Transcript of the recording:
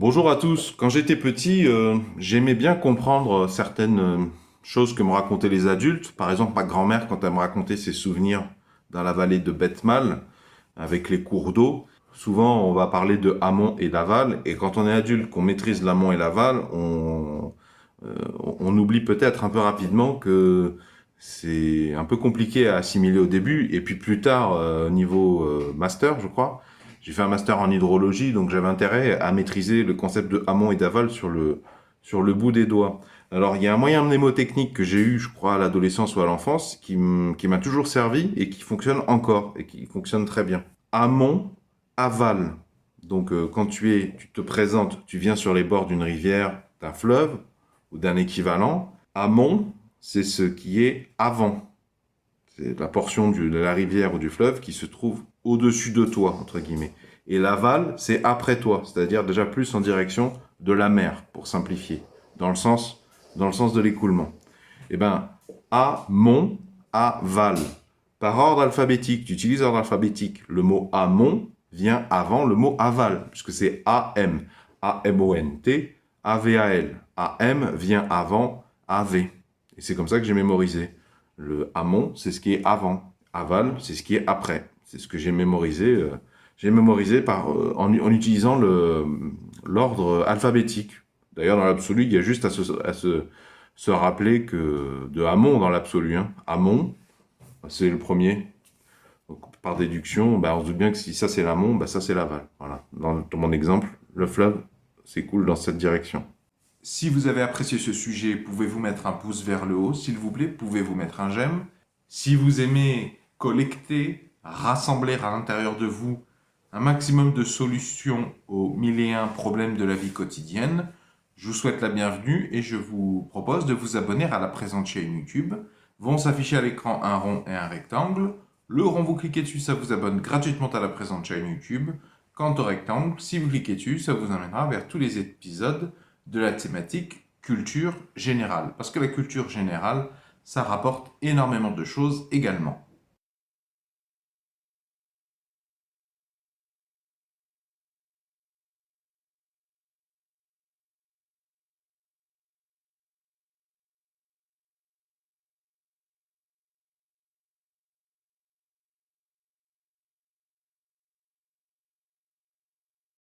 Bonjour à tous. Quand j'étais petit, euh, j'aimais bien comprendre certaines euh, choses que me racontaient les adultes. Par exemple, ma grand-mère, quand elle me racontait ses souvenirs dans la vallée de Betmal, avec les cours d'eau. Souvent, on va parler de amont et d'aval. Et quand on est adulte, qu'on maîtrise l'amont et l'aval, euh, on oublie peut-être un peu rapidement que c'est un peu compliqué à assimiler au début. Et puis plus tard, niveau master, je crois, j'ai fait un master en hydrologie, donc j'avais intérêt à maîtriser le concept de amont et d'aval sur le, sur le bout des doigts. Alors, il y a un moyen mnémotechnique que j'ai eu, je crois, à l'adolescence ou à l'enfance, qui m'a toujours servi et qui fonctionne encore, et qui fonctionne très bien. Amont, aval. Donc, euh, quand tu es, tu te présentes, tu viens sur les bords d'une rivière, d'un fleuve, ou d'un équivalent. Amont, c'est ce qui est avant. C'est la portion de la rivière ou du fleuve qui se trouve au-dessus de toi, entre guillemets. Et l'aval, c'est après toi, c'est-à-dire déjà plus en direction de la mer, pour simplifier, dans le sens, dans le sens de l'écoulement. Eh bien, amont, aval. Par ordre alphabétique, tu utilises ordre alphabétique. Le mot amont vient avant le mot aval, puisque c'est AM. A-M-O-N-T, A-V-A-L. AM vient avant AV. Et c'est comme ça que j'ai mémorisé. Le amont, c'est ce qui est avant. Aval, c'est ce qui est après. C'est ce que j'ai mémorisé. Euh, j'ai mémorisé par, euh, en, utilisant l'ordre alphabétique. D'ailleurs, dans l'absolu, il y a juste à se, rappeler que de Amon dans l'absolu. Hein. Amon, c'est le premier. par déduction, bah, on se doute bien que si ça c'est l'amont, bah, ça c'est l'aval. Voilà. Dans, dans mon exemple, le fleuve s'écoule dans cette direction. Si vous avez apprécié ce sujet, pouvez-vous mettre un pouce vers le haut, s'il vous plaît, pouvez-vous mettre un j'aime? Si vous aimez collecter, rassembler à l'intérieur de vous un maximum de solutions aux mille et un problèmes de la vie quotidienne. Je vous souhaite la bienvenue et je vous propose de vous abonner à la présente chaîne YouTube. Vont s'afficher à l'écran un rond et un rectangle. Le rond, vous cliquez dessus, ça vous abonne gratuitement à la présente chaîne YouTube. Quant au rectangle, si vous cliquez dessus, ça vous amènera vers tous les épisodes de la thématique culture générale. Parce que la culture générale, ça rapporte énormément de choses également.